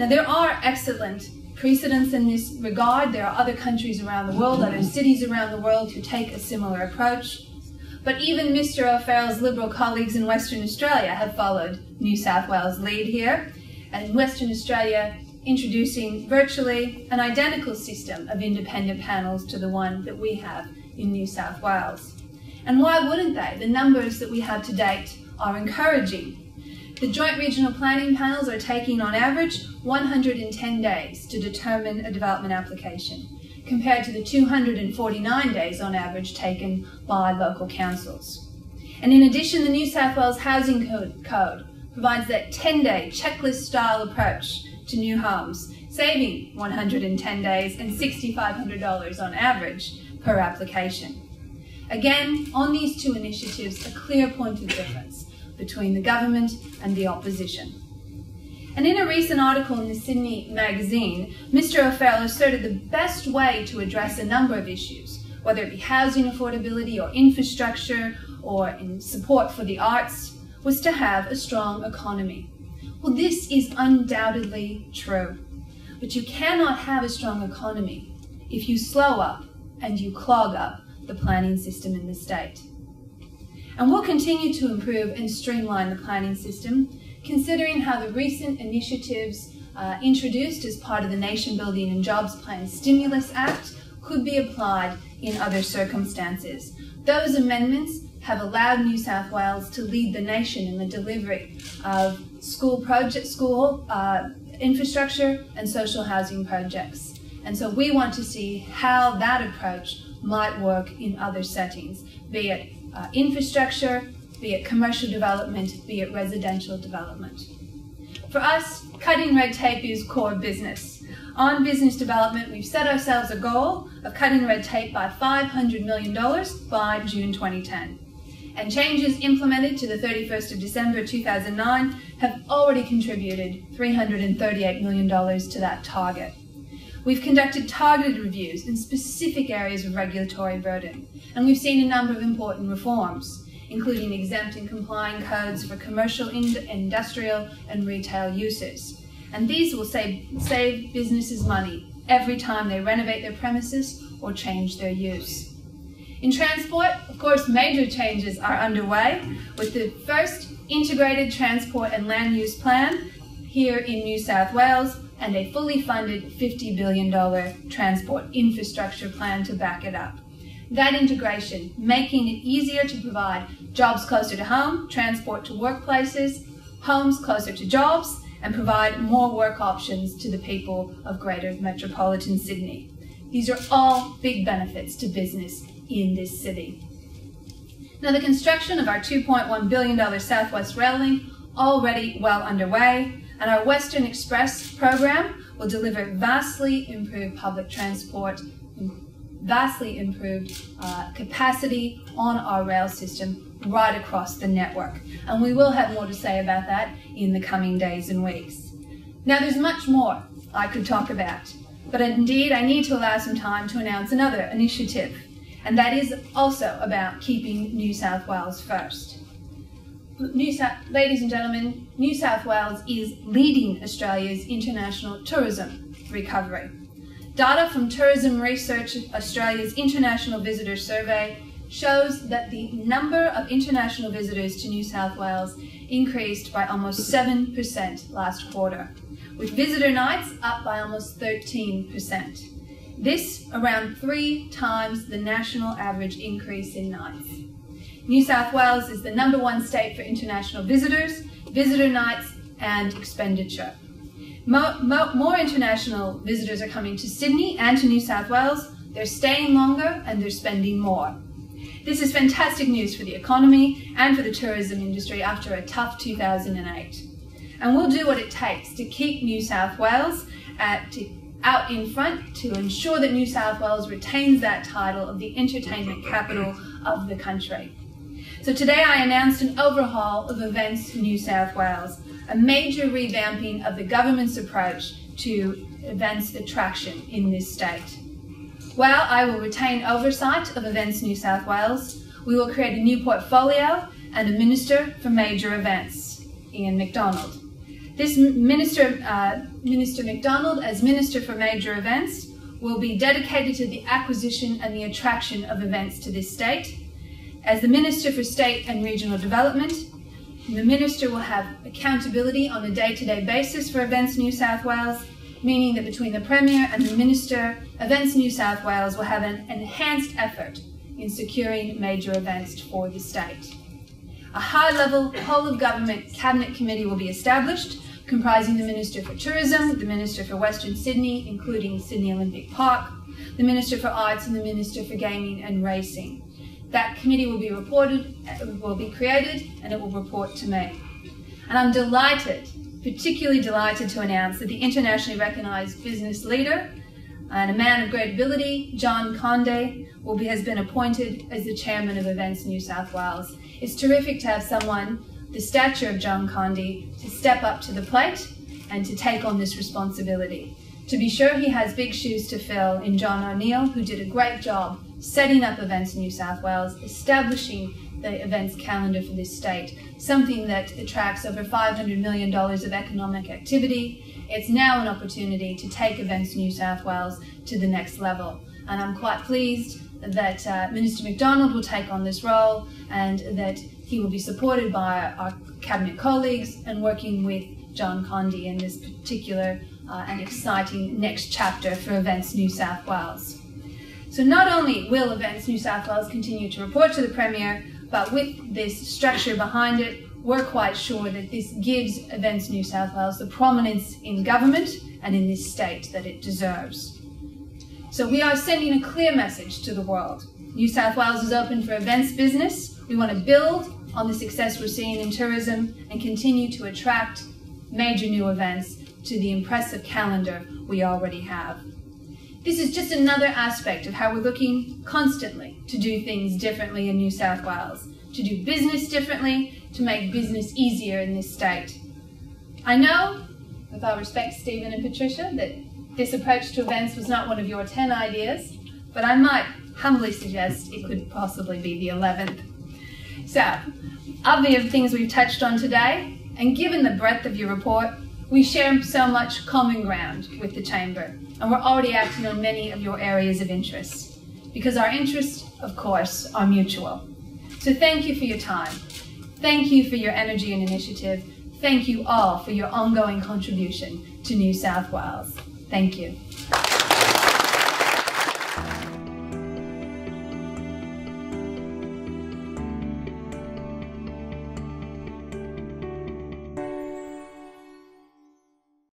Now, there are excellent precedents in this regard. There are other countries around the world, other cities around the world who take a similar approach. But even Mr. O'Farrell's Liberal colleagues in Western Australia have followed New South Wales' lead here. And Western Australia introducing virtually an identical system of independent panels to the one that we have in New South Wales. And why wouldn't they? The numbers that we have to date are encouraging. The Joint Regional Planning Panels are taking on average 110 days to determine a development application, compared to the 249 days on average taken by local councils. And in addition, the New South Wales Housing Code, Code provides that 10-day checklist-style approach to new homes, saving 110 days and $6,500 on average per application. Again, on these two initiatives, a clear point of difference between the government and the opposition. And in a recent article in the Sydney Magazine, Mr. O'Farrell asserted the best way to address a number of issues, whether it be housing affordability or infrastructure or in support for the arts, was to have a strong economy. Well, this is undoubtedly true. But you cannot have a strong economy if you slow up and you clog up the planning system in the state. And we'll continue to improve and streamline the planning system, considering how the recent initiatives uh, introduced as part of the Nation Building and Jobs Plan Stimulus Act could be applied in other circumstances. Those amendments have allowed New South Wales to lead the nation in the delivery of school project, school uh, infrastructure and social housing projects. And so we want to see how that approach might work in other settings, be it uh, infrastructure, be it commercial development, be it residential development. For us, cutting red tape is core business. On business development, we've set ourselves a goal of cutting red tape by $500 million by June 2010 and changes implemented to the 31st of December 2009 have already contributed $338 million to that target. We've conducted targeted reviews in specific areas of regulatory burden, and we've seen a number of important reforms, including exempt and complying codes for commercial, industrial, and retail uses. And these will save, save businesses money every time they renovate their premises or change their use. In transport, of course, major changes are underway with the first integrated transport and land use plan here in New South Wales and a fully funded $50 billion transport infrastructure plan to back it up. That integration, making it easier to provide jobs closer to home, transport to workplaces, homes closer to jobs, and provide more work options to the people of Greater Metropolitan Sydney. These are all big benefits to business in this city. Now, the construction of our $2.1 billion Southwest Rail Link already well underway, and our Western Express program will deliver vastly improved public transport, vastly improved uh, capacity on our rail system right across the network. And we will have more to say about that in the coming days and weeks. Now, there's much more I could talk about, but indeed I need to allow some time to announce another initiative and that is also about keeping New South Wales first. New South, ladies and gentlemen, New South Wales is leading Australia's international tourism recovery. Data from Tourism Research Australia's International Visitor Survey shows that the number of international visitors to New South Wales increased by almost 7% last quarter, with visitor nights up by almost 13%. This around three times the national average increase in nights. New South Wales is the number one state for international visitors, visitor nights, and expenditure. Mo mo more international visitors are coming to Sydney and to New South Wales. They're staying longer and they're spending more. This is fantastic news for the economy and for the tourism industry after a tough 2008. And we'll do what it takes to keep New South Wales at, to out in front to ensure that New South Wales retains that title of the entertainment capital of the country. So today I announced an overhaul of Events New South Wales, a major revamping of the government's approach to events attraction in this state. While I will retain oversight of Events New South Wales, we will create a new portfolio and a Minister for Major Events, Ian Macdonald. This Minister, uh, Minister Macdonald, as Minister for Major Events, will be dedicated to the acquisition and the attraction of events to this state. As the Minister for State and Regional Development, the Minister will have accountability on a day-to-day basis for Events New South Wales, meaning that between the Premier and the Minister, Events New South Wales will have an enhanced effort in securing major events for the state. A high-level whole-of-government cabinet committee will be established, comprising the Minister for Tourism, the Minister for Western Sydney, including Sydney Olympic Park, the Minister for Arts, and the Minister for Gaming and Racing. That committee will be reported, will be created, and it will report to me. And I'm delighted, particularly delighted to announce that the internationally recognized business leader and a man of great ability, John Conde, will be, has been appointed as the chairman of Events New South Wales. It's terrific to have someone the stature of John Conde to step up to the plate and to take on this responsibility. To be sure, he has big shoes to fill in John O'Neill, who did a great job setting up events in New South Wales, establishing the events calendar for this state, something that attracts over $500 million of economic activity. It's now an opportunity to take Events New South Wales to the next level. And I'm quite pleased that uh, Minister Macdonald will take on this role and that he will be supported by our cabinet colleagues and working with John Conde in this particular uh, and exciting next chapter for Events New South Wales. So not only will Events New South Wales continue to report to the Premier, but with this structure behind it, we're quite sure that this gives Events New South Wales the prominence in government and in this state that it deserves. So we are sending a clear message to the world. New South Wales is open for events business. We want to build on the success we're seeing in tourism and continue to attract major new events to the impressive calendar we already have. This is just another aspect of how we're looking constantly to do things differently in New South Wales, to do business differently, to make business easier in this state. I know, with all respect Stephen and Patricia, that this approach to events was not one of your 10 ideas, but I might humbly suggest it could possibly be the 11th. So, of the things we've touched on today, and given the breadth of your report, we share so much common ground with the Chamber and we're already acting on many of your areas of interest because our interests, of course, are mutual. So thank you for your time. Thank you for your energy and initiative. Thank you all for your ongoing contribution to New South Wales. Thank you.